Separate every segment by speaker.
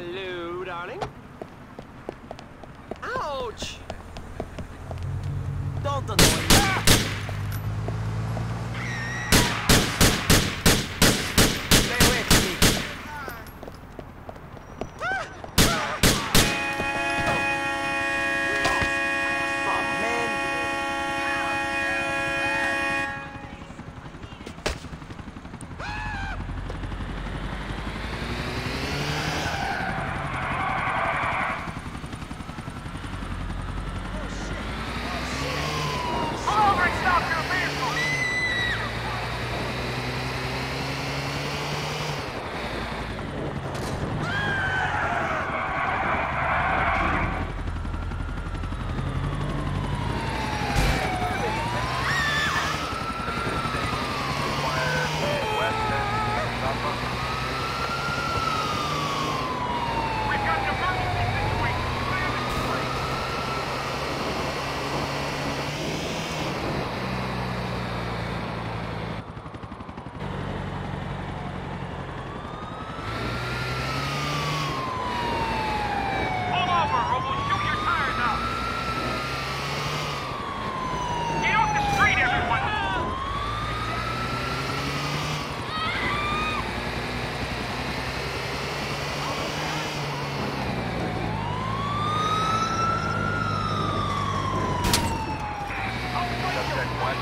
Speaker 1: Hello, darling. Ouch! Don't annoy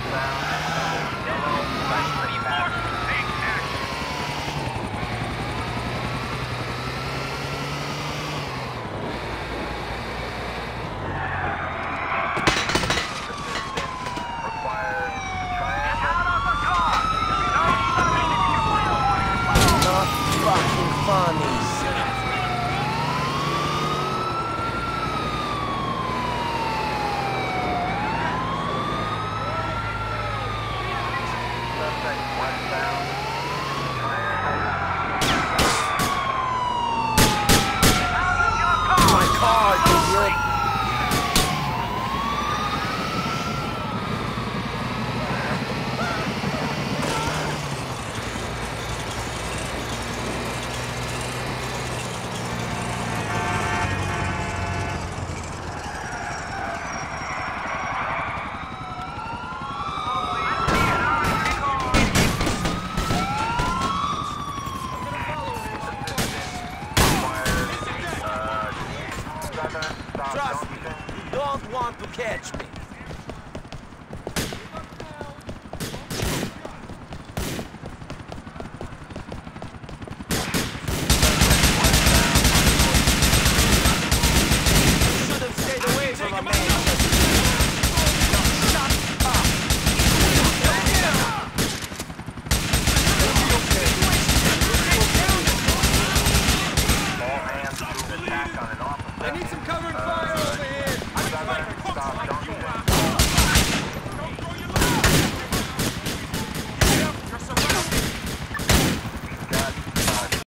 Speaker 1: Wow. cause of your I need some cover and fire.